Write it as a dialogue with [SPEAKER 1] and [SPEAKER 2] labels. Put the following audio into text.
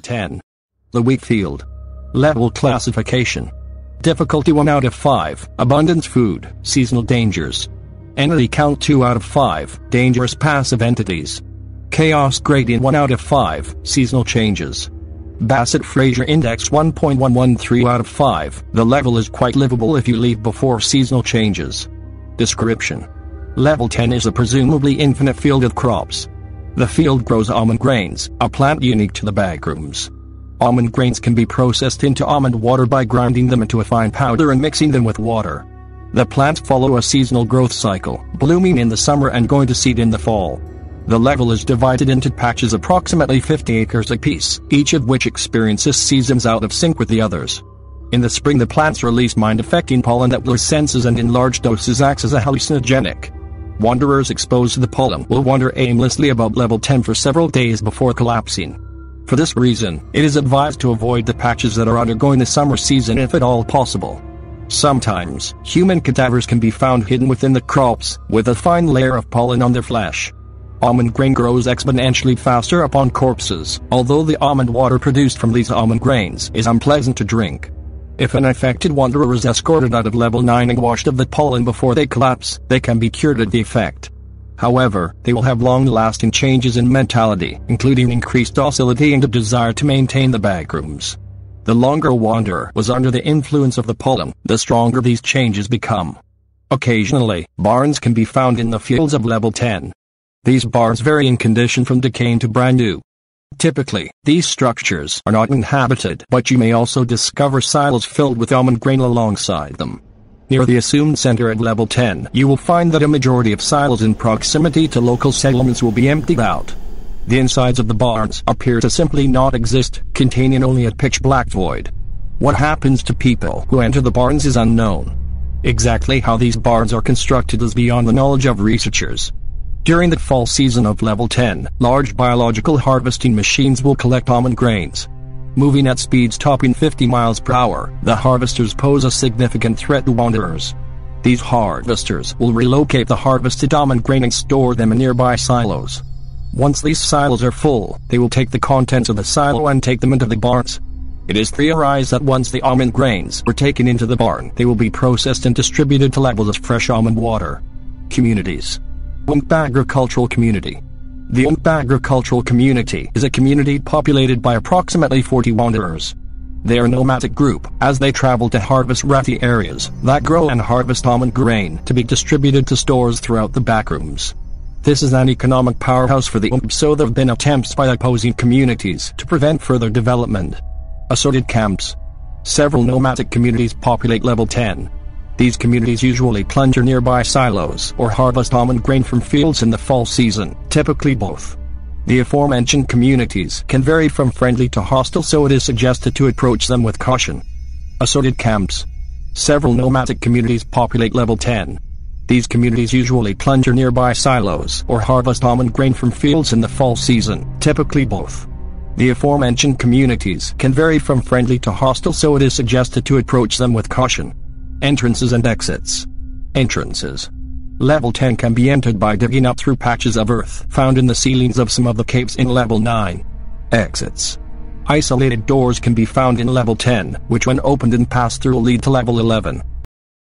[SPEAKER 1] 10. The wheat field. Level classification. Difficulty 1 out of 5. Abundance food. Seasonal dangers. Entity count 2 out of 5. Dangerous passive entities. Chaos gradient 1 out of 5. Seasonal changes. Bassett Fraser Index 1.113 out of 5. The level is quite livable if you leave before seasonal changes. Description. Level 10 is a presumably infinite field of crops. The field grows almond grains, a plant unique to the backrooms. Almond grains can be processed into almond water by grinding them into a fine powder and mixing them with water. The plants follow a seasonal growth cycle, blooming in the summer and going to seed in the fall. The level is divided into patches approximately 50 acres apiece, each of which experiences seasons out of sync with the others. In the spring the plants release mind-affecting pollen that blurs senses and in large doses acts as a hallucinogenic. Wanderers exposed to the pollen will wander aimlessly about level 10 for several days before collapsing. For this reason, it is advised to avoid the patches that are undergoing the summer season if at all possible. Sometimes, human cadavers can be found hidden within the crops, with a fine layer of pollen on their flesh. Almond grain grows exponentially faster upon corpses, although the almond water produced from these almond grains is unpleasant to drink. If an affected wanderer is escorted out of level 9 and washed of the pollen before they collapse, they can be cured of the effect. However, they will have long-lasting changes in mentality, including increased docility and a desire to maintain the backrooms. The longer a wanderer was under the influence of the pollen, the stronger these changes become. Occasionally, barns can be found in the fields of level 10. These barns vary in condition from decaying to brand new. Typically, these structures are not inhabited but you may also discover silos filled with almond grain alongside them. Near the assumed center at level 10, you will find that a majority of silos in proximity to local settlements will be emptied out. The insides of the barns appear to simply not exist, containing only a pitch-black void. What happens to people who enter the barns is unknown. Exactly how these barns are constructed is beyond the knowledge of researchers. During the fall season of level 10, large biological harvesting machines will collect almond grains. Moving at speeds topping 50 miles per hour, the harvesters pose a significant threat to wanderers. These harvesters will relocate the harvested almond grain and store them in nearby silos. Once these silos are full, they will take the contents of the silo and take them into the barns. It is theorized that once the almond grains are taken into the barn, they will be processed and distributed to levels of fresh almond water. Communities Wimp Agricultural Community The Wimp Agricultural Community is a community populated by approximately 40 wanderers. They are a nomadic group, as they travel to harvest rocky areas that grow and harvest almond grain to be distributed to stores throughout the backrooms. This is an economic powerhouse for the Wimp so there have been attempts by opposing communities to prevent further development. Assorted camps Several nomadic communities populate level 10, these communities usually plunder nearby silos or harvest almond grain from fields in the fall season, typically both. The aforementioned communities can vary from friendly to hostile so it is suggested to approach them with caution. Assorted camps. Several nomadic communities populate level 10. These communities usually plunder nearby silos or harvest almond grain from fields in the fall season, typically both. The aforementioned communities can vary from friendly to hostile so it is suggested to approach them with caution. Entrances and exits. Entrances. Level 10 can be entered by digging up through patches of earth found in the ceilings of some of the caves in level 9. Exits. Isolated doors can be found in level 10, which when opened and passed through lead to level 11.